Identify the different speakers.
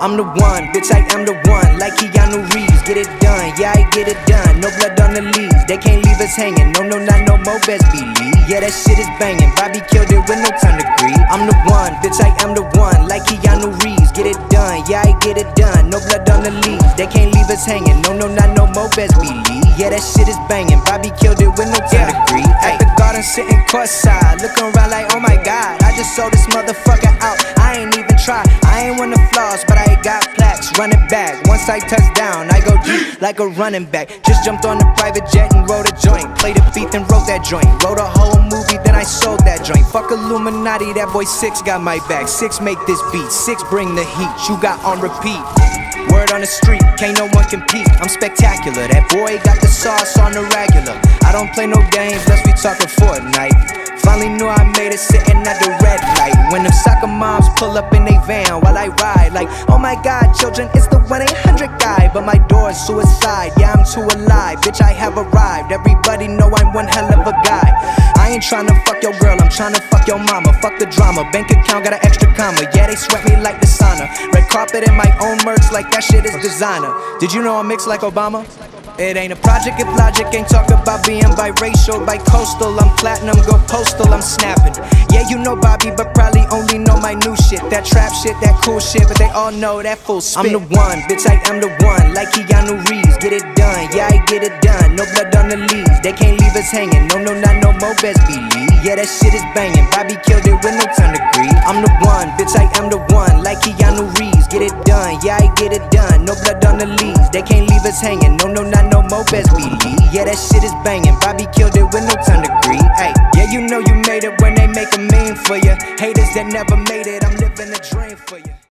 Speaker 1: I'm the one, bitch, I am the one. Like Keanu Reeves, get it done, yeah, I get it done. No blood on the leaves, they can't leave us hanging. No, no, not no more, best believe. Yeah, that shit is banging. Bobby killed it with no time to grieve. I'm the one, bitch, I am the one. Like Keanu Reeves, get it done, yeah, I get it done. No blood on the leaves, they can't leave us hanging. No, no, not no more, best believe. Yeah, that shit is banging. Bobby killed it with no time to grieve. At the garden, sitting courtside, looking around like, oh my god, I just sold this motherfucker out. I ain't even try. I ain't won Run it back. Once I touch down, I go deep like a running back. Just jumped on the private jet and rode a joint. Played a beat and wrote that joint. Wrote a whole movie, then I sold that joint. Fuck Illuminati, that boy Six got my back. Six make this beat. Six bring the heat. You got on repeat. Word on the street, can't no one compete. I'm spectacular. That boy got the sauce on the regular. I don't play no games, let's be talking Fortnite. Finally knew I made it sitting at the moms pull up in they van while I ride, like, oh my god, children, it's the 1 800 guy. But my door is suicide, yeah, I'm too alive. Bitch, I have arrived. Everybody know I'm one hell of a guy. I ain't tryna fuck your girl, I'm tryna fuck your mama. Fuck the drama, bank account got an extra comma. Yeah, they sweat me like the sauna. Red carpet in my own merch, like that shit is designer. Did you know I'm mixed like Obama? It ain't a project if Logic ain't talk about being biracial, bi-coastal. I'm platinum, go postal, I'm snapping. Yeah, you know Bobby, but probably That trap shit, that cool shit, but they all know that full spit. I'm the one, bitch, I am the one. Like Keanu Reeves, get it done, yeah, I get it done. No blood on the leaves, they can't leave us hanging. No, no, not no more, best believe. Yeah, that shit is banging. Bobby killed it with no time to grieve. I'm the one, bitch, I am the one. Like Keanu Reeves, get it done, yeah, I get it done. No blood on the leaves, they can't leave us hanging. No, no, not no more, best believe. Yeah, that shit is banging. Bobby killed it with no time to grieve. Hey, yeah, you know you made it when for you. Haters that never made it, I'm living the dream for you.